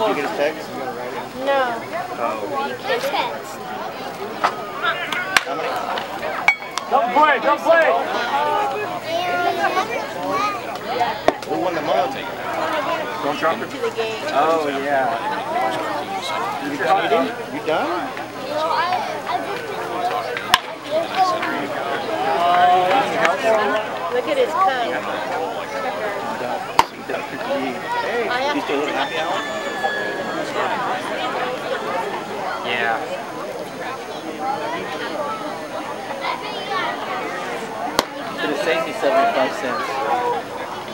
Did you get a text? You gotta write it. No. Oh. You can't text. How many? Don't play, don't play. Who won the mug? Don't drop it. To the game. Oh, yeah. You done? You done? No, I, I just Look at his coat. Hey, you still happy hour? Yeah. To the safety, 75 cents.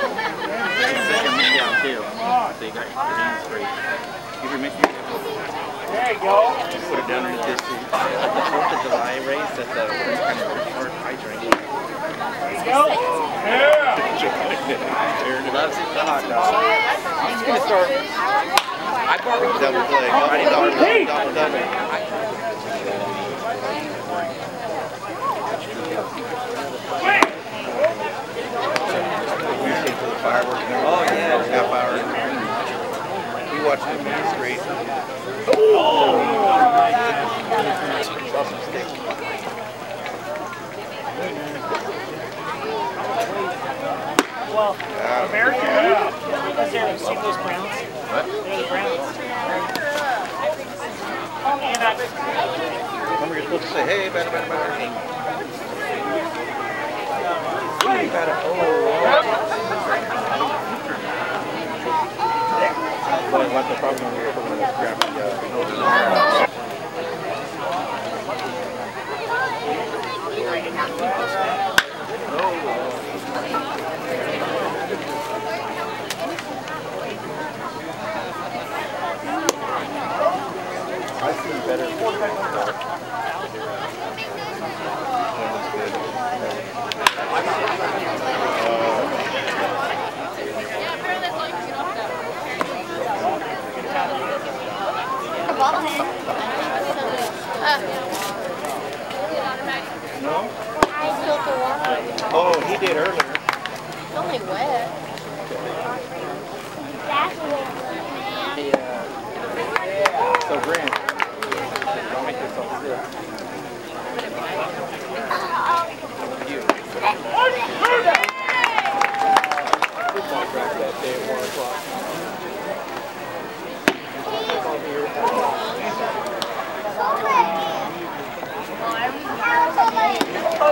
It's second me down too. So you got your hands free. Give your mixture. There you go. Put it down underneath this. At the 4th of July race, at the kind of short hydrant. Go. Yeah. Aaron loves the hot dog. He's gonna start. I barbecue double play. Friday double double double double. Usually for the fireworks. and everything. Oh, yeah. Half hour. We watched the movie straight. Sausage stick. Well, Yeah. American. Is there, see those Browns? What? They're the Browns. Remember, you're supposed to say, hey, batter, batter, batter. Hey, batter. Oh. But what the problem is, we're going to grab the, uh, No? Oh, he did earlier. It's only wet. That's wet, He, uh, so Grant, don't make yourself sick. You. Football draft that day at 1 o'clock.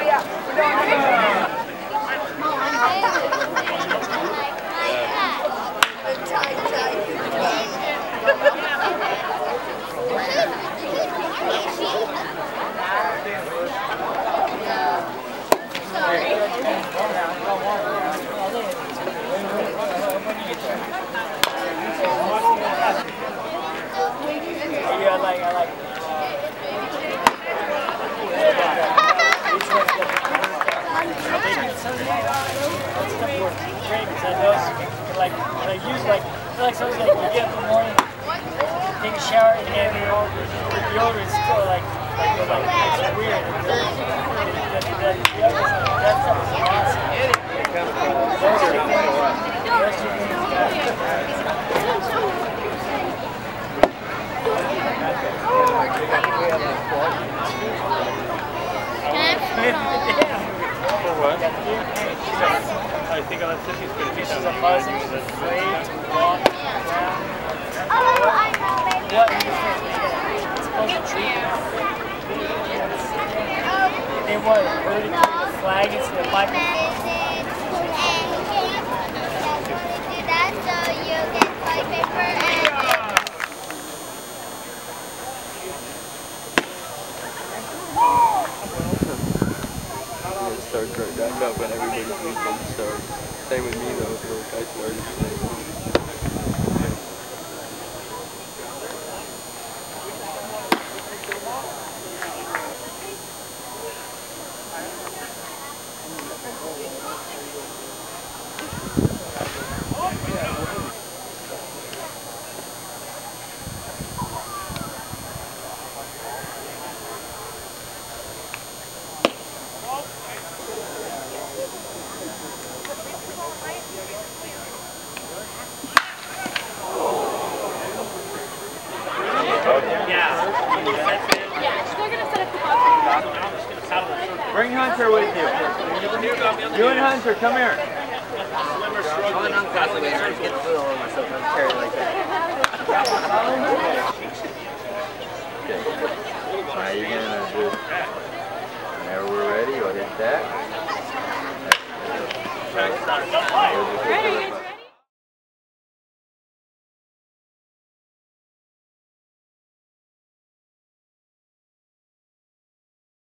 Yeah, Like, I use like, I feel like sometimes like you get up in the morning, take a shower, and then your deodorant is still like, like, like it's weird. That, that, that, that stuff is What? I think. She's afraid to this? Supposed to treat They want to flag into the microphone. It starts right back up and everybody's weekend Same with me though. Bring Hunter with you. You and Hunter, come here. I'm an unclassic. I get food all over myself. I'm carrying like that. Now you're gonna do. Whenever we're ready, you'll hit that. Ready?